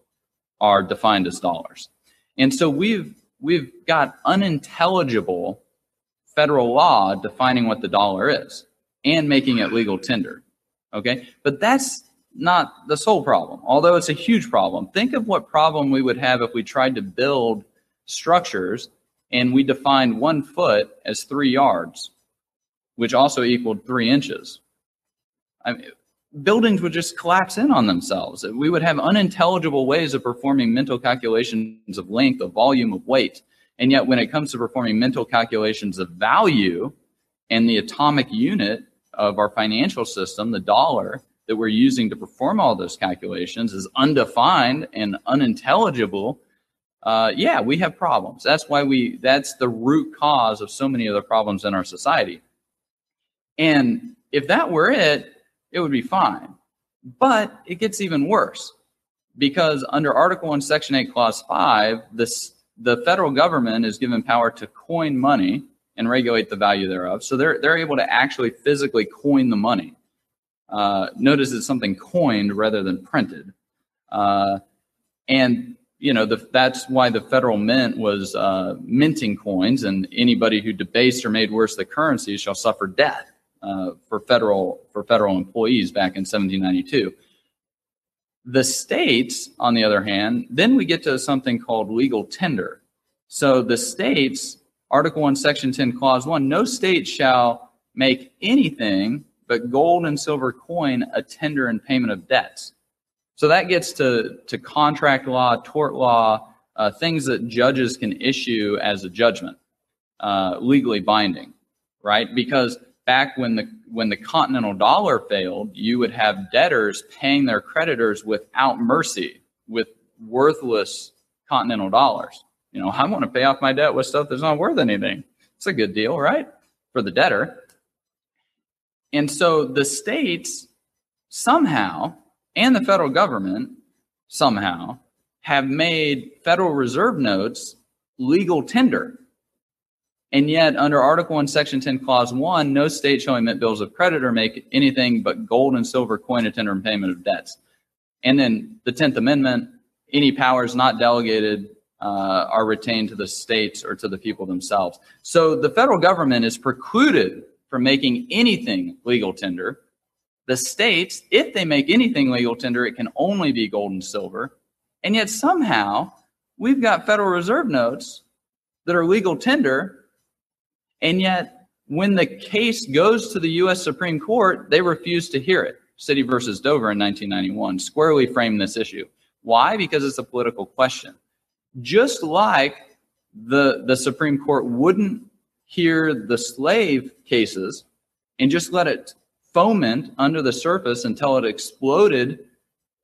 are defined as dollars. And so we've we've got unintelligible federal law defining what the dollar is and making it legal tender. Okay? But that's not the sole problem, although it's a huge problem. Think of what problem we would have if we tried to build structures and we defined one foot as three yards which also equaled three inches. I mean, buildings would just collapse in on themselves. We would have unintelligible ways of performing mental calculations of length, of volume, of weight. And yet, when it comes to performing mental calculations of value and the atomic unit of our financial system, the dollar that we're using to perform all those calculations, is undefined and unintelligible. Uh, yeah, we have problems. That's why we, that's the root cause of so many of the problems in our society. And if that were it, it would be fine. But it gets even worse because under Article 1, Section 8, Clause 5, this, the federal government is given power to coin money and regulate the value thereof. So they're, they're able to actually physically coin the money. Uh, notice it's something coined rather than printed. Uh, and you know, the, that's why the federal mint was uh, minting coins, and anybody who debased or made worse the currency shall suffer death uh, for federal for federal employees back in 1792. The states, on the other hand, then we get to something called legal tender. So the states, Article 1, Section 10, Clause 1, no state shall make anything but gold and silver coin a tender in payment of debts. So that gets to, to contract law, tort law, uh, things that judges can issue as a judgment, uh, legally binding, right? Because back when the when the continental dollar failed, you would have debtors paying their creditors without mercy with worthless continental dollars. You know, I want to pay off my debt with stuff that's not worth anything. It's a good deal, right? For the debtor. And so the states somehow and the federal government somehow have made Federal Reserve notes legal tender. And yet, under Article 1, Section 10, Clause 1, no state shall emit bills of credit or make anything but gold and silver coin a tender in payment of debts. And then the 10th Amendment, any powers not delegated uh, are retained to the states or to the people themselves. So the federal government is precluded from making anything legal tender the states, if they make anything legal tender, it can only be gold and silver. And yet somehow we've got Federal Reserve notes that are legal tender. And yet when the case goes to the U.S. Supreme Court, they refuse to hear it. City versus Dover in 1991 squarely framed this issue. Why? Because it's a political question. Just like the, the Supreme Court wouldn't hear the slave cases and just let it foment under the surface until it exploded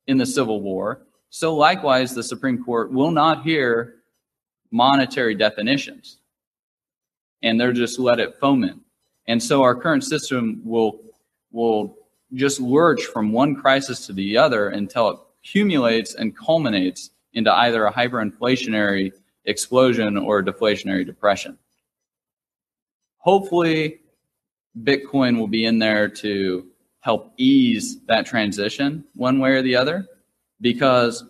in the Civil War. So, likewise, the Supreme Court will not hear monetary definitions and they're just let it foment. And so, our current system will, will just lurch from one crisis to the other until it accumulates and culminates into either a hyperinflationary explosion or a deflationary depression. Hopefully, Bitcoin will be in there to help ease that transition one way or the other. Because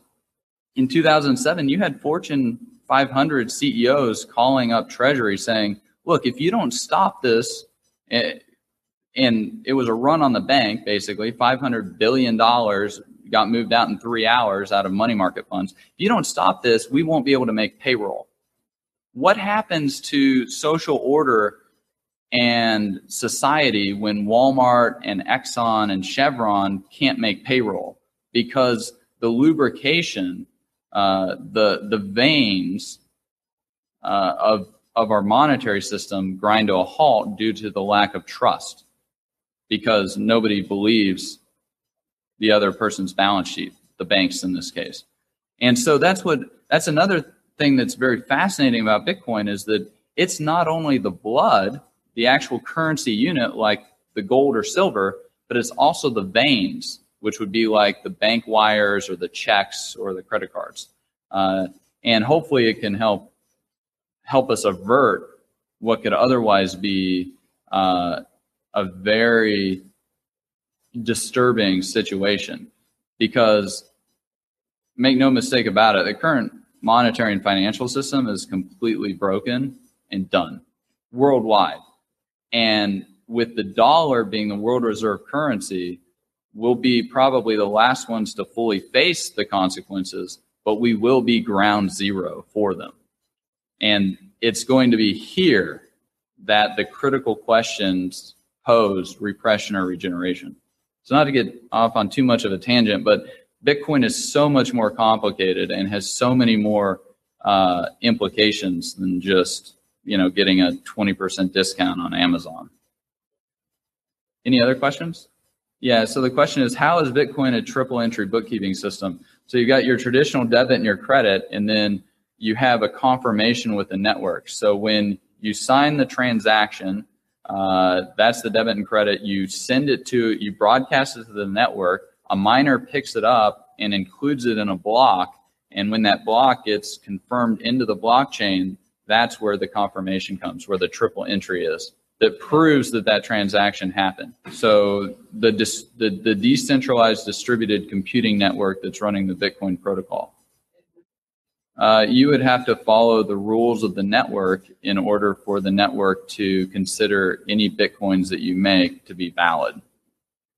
in 2007, you had Fortune 500 CEOs calling up Treasury saying, look, if you don't stop this, eh, and it was a run on the bank, basically, $500 billion got moved out in three hours out of money market funds. If you don't stop this, we won't be able to make payroll. What happens to social order and society when Walmart and Exxon and Chevron can't make payroll because the lubrication, uh, the the veins uh, of of our monetary system grind to a halt due to the lack of trust because nobody believes the other person's balance sheet, the banks in this case. And so that's what that's another thing that's very fascinating about Bitcoin is that it's not only the blood the actual currency unit like the gold or silver, but it's also the veins, which would be like the bank wires or the checks or the credit cards. Uh, and hopefully it can help help us avert what could otherwise be uh, a very disturbing situation because make no mistake about it the current monetary and financial system is completely broken and done worldwide and with the dollar being the world reserve currency, we'll be probably the last ones to fully face the consequences, but we will be ground zero for them. And it's going to be here that the critical questions pose repression or regeneration. So, not to get off on too much of a tangent, but Bitcoin is so much more complicated and has so many more uh, implications than just you know, getting a 20% discount on Amazon. Any other questions? Yeah, so the question is how is Bitcoin a triple entry bookkeeping system? So you've got your traditional debit and your credit, and then you have a confirmation with the network. So when you sign the transaction, uh, that's the debit and credit. You send it to, you broadcast it to the network. A miner picks it up and includes it in a block. And when that block gets confirmed into the blockchain, that's where the confirmation comes, where the triple entry is that proves that that transaction happened. So the, dis, the, the decentralized distributed computing network that's running the Bitcoin protocol. uh, you would have to follow the rules of the network in order for the network to consider any Bitcoins that you make to be valid.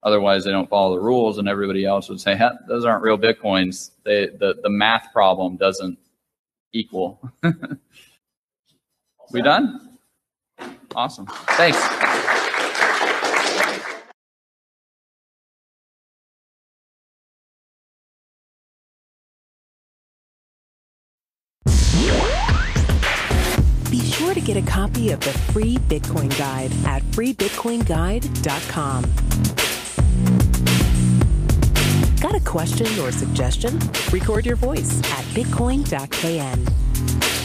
Otherwise, they don't follow the rules, and everybody else would say, "Those aren't real Bitcoins." They, the the math problem doesn't equal. *laughs* we done? Awesome. Thanks. Be sure to get a copy of the free Bitcoin Guide at freebitcoinguide.com. Got a question or suggestion? Record your voice at bitcoin.kn.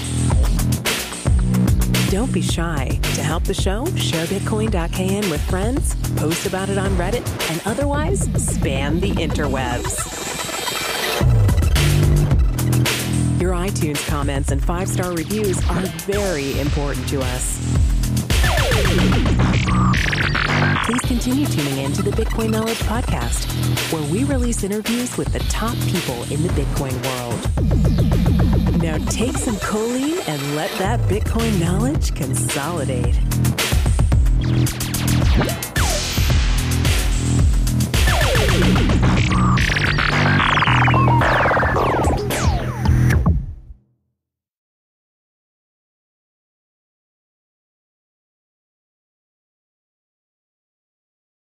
Don't be shy. To help the show, share bitcoin.kn with friends, post about it on Reddit, and otherwise spam the interwebs. Your iTunes comments and five star reviews are very important to us. Please continue tuning in to the Bitcoin Knowledge Podcast, where we release interviews with the top people in the Bitcoin world. Now take some choline and let that Bitcoin knowledge consolidate.